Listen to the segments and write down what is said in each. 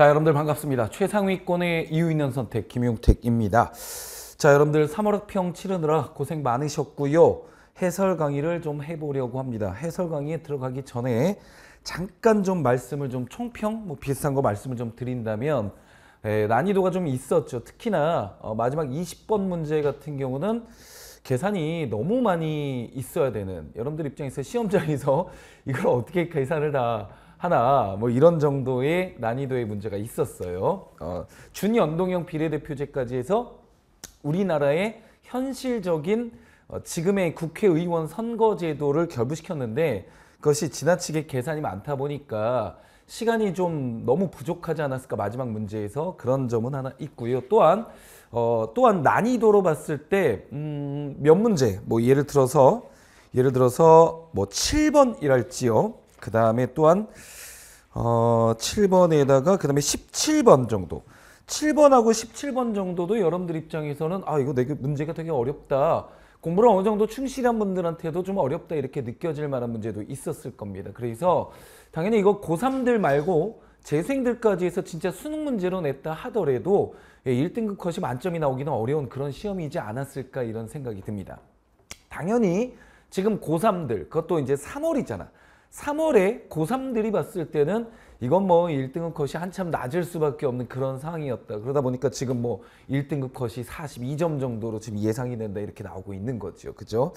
자, 여러분들 반갑습니다. 최상위권의 이유 있는 선택 김용택입니다. 자, 여러분들 3월 학평 치르느라 고생 많으셨고요. 해설 강의를 좀 해보려고 합니다. 해설 강의에 들어가기 전에 잠깐 좀 말씀을 좀 총평 뭐 비슷한 거 말씀을 좀 드린다면 에, 난이도가 좀 있었죠. 특히나 어, 마지막 20번 문제 같은 경우는 계산이 너무 많이 있어야 되는 여러분들 입장에서 시험장에서 이걸 어떻게 계산을 다 하나 뭐 이런 정도의 난이도의 문제가 있었어요. 어, 준연동형 비례대표제까지 해서 우리나라의 현실적인 어, 지금의 국회의원 선거제도를 결부시켰는데 그것이 지나치게 계산이 많다 보니까 시간이 좀 너무 부족하지 않았을까 마지막 문제에서 그런 점은 하나 있고요. 또한 어, 또한 난이도로 봤을 때몇 음, 문제 뭐 예를 들어서 예를 들어서 뭐 7번이랄지요. 그 다음에 또한 어, 7번에다가 그 다음에 17번 정도. 7번하고 17번 정도도 여러분들 입장에서는 아 이거 내게 문제가 되게 어렵다. 공부를 어느 정도 충실한 분들한테도 좀 어렵다 이렇게 느껴질 만한 문제도 있었을 겁니다. 그래서 당연히 이거 고3들 말고 재생들까지 해서 진짜 수능 문제로 냈다 하더라도 1등급 컷이 만점이 나오기는 어려운 그런 시험이지 않았을까 이런 생각이 듭니다. 당연히 지금 고3들 그것도 이제 3월이잖아 3월에 고3들이 봤을 때는 이건 뭐 1등급 컷이 한참 낮을 수밖에 없는 그런 상황이었다. 그러다 보니까 지금 뭐 1등급 컷이 42점 정도로 지금 예상이 된다 이렇게 나오고 있는 거죠. 그죠?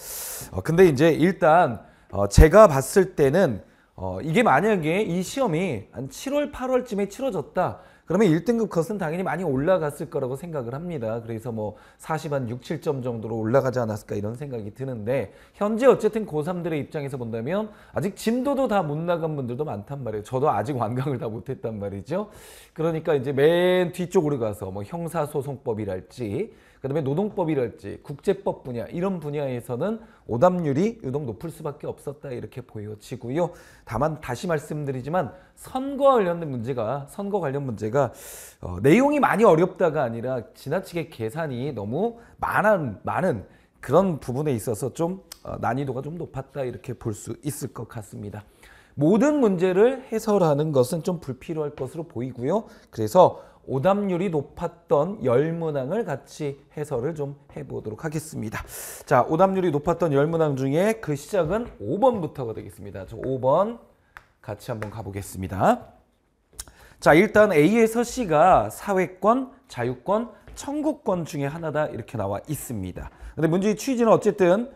어, 근데 이제 일단 어, 제가 봤을 때는 어, 이게 만약에 이 시험이 한 7월 8월쯤에 치러졌다. 그러면 1등급 컷은 당연히 많이 올라갔을 거라고 생각을 합니다. 그래서 뭐 40한 6, 7점 정도로 올라가지 않았을까 이런 생각이 드는데 현재 어쨌든 고3들의 입장에서 본다면 아직 진도도 다 못 나간 분들도 많단 말이에요. 저도 아직 완강을 다 못했단 말이죠. 그러니까 이제 맨 뒤쪽으로 가서 뭐 형사소송법이랄지 그다음에 노동법이랄지 국제법 분야 이런 분야에서는 오답률이 유독 높을 수밖에 없었다 이렇게 보여지고요. 다만 다시 말씀드리지만 선거 관련된 문제가 선거 관련 문제가 어, 내용이 많이 어렵다가 아니라 지나치게 계산이 너무 많은 많은 그런 부분에 있어서 좀 어, 난이도가 좀 높았다 이렇게 볼 수 있을 것 같습니다. 모든 문제를 해설하는 것은 좀 불필요할 것으로 보이고요. 그래서 오답률이 높았던 열문항을 같이 해설을 좀 해보도록 하겠습니다. 자, 오답률이 높았던 열문항 중에 그 시작은 5번부터가 되겠습니다. 저 5번 같이 한번 가보겠습니다. 자, 일단 A에서 C가 사회권, 자유권, 청구권 중에 하나다 이렇게 나와 있습니다. 근데 문제의 취지는 어쨌든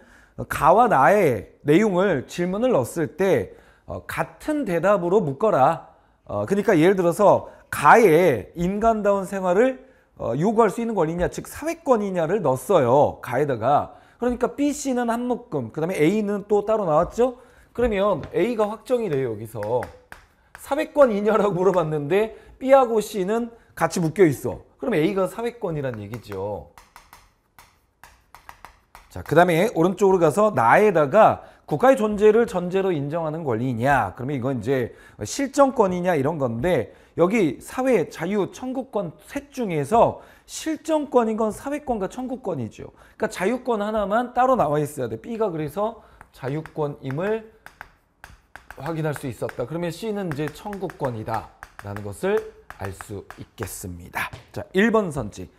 가와 나의 내용을 질문을 넣었을 때 어, 같은 대답으로 묶어라. 어, 그러니까 예를 들어서 가에 인간다운 생활을 어, 요구할 수 있는 권리냐 즉 사회권이냐를 넣었어요 가에다가 그러니까 B, C는 한 묶음 그 다음에 A는 또 따로 나왔죠 그러면 A가 확정이 돼요 여기서 사회권이냐라고 물어봤는데 B하고 C는 같이 묶여 있어 그럼 A가 사회권이란 얘기죠 자, 그 다음에 오른쪽으로 가서 나에다가 국가의 존재를 전제로 인정하는 권리냐 그러면 이건 이제 실정권이냐 이런 건데 여기 사회, 자유, 청구권 셋 중에서 실정권인 건 사회권과 청구권이죠. 그러니까 자유권 하나만 따로 나와 있어야 돼. B가 그래서 자유권임을 확인할 수 있었다. 그러면 C는 이제 청구권이다. 라는 것을 알 수 있겠습니다. 자, 1번 선지.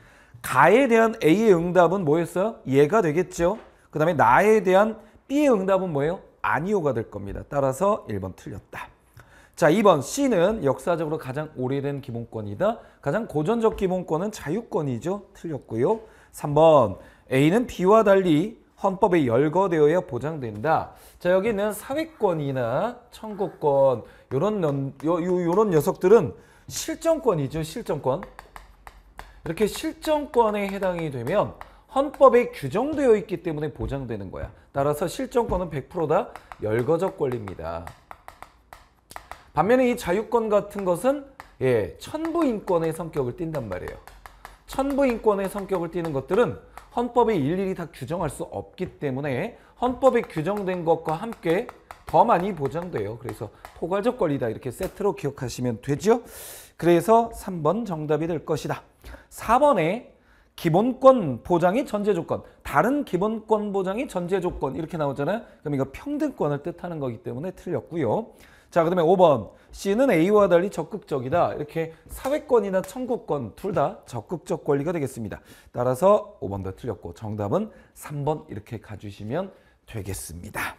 가에 대한 A의 응답은 뭐였어요? 얘가 되겠죠. 그 다음에 나에 대한 B의 응답은 뭐예요? 아니오가 될 겁니다. 따라서 1번 틀렸다. 자, 2번 C는 역사적으로 가장 오래된 기본권이다. 가장 고전적 기본권은 자유권이죠. 틀렸고요. 3번 A는 B와 달리 헌법에 열거되어야 보장된다. 자, 여기는 사회권이나 청구권 요런 요, 요, 요런 녀석들은 실정권이죠. 실정권. 이렇게 실정권에 해당이 되면 헌법에 규정되어 있기 때문에 보장되는 거야. 따라서 실정권은 100%다 열거적 권리입니다. 반면에 이 자유권 같은 것은 예, 천부인권의 성격을 띈단 말이에요. 천부인권의 성격을 띠는 것들은 헌법에 일일이 다 규정할 수 없기 때문에 헌법에 규정된 것과 함께 더 많이 보장돼요. 그래서 포괄적 권리다 이렇게 세트로 기억하시면 되죠. 그래서 3번 정답이 될 것이다. 4번에 기본권 보장이 전제 조건, 다른 기본권 보장이 전제 조건 이렇게 나오잖아요. 그럼 이거 평등권을 뜻하는 거기 때문에 틀렸고요. 자, 그 다음에 5번. C는 A와 달리 적극적이다. 이렇게 사회권이나 청구권 둘 다 적극적 권리가 되겠습니다. 따라서 5번도 틀렸고 정답은 3번 이렇게 가주시면 되겠습니다.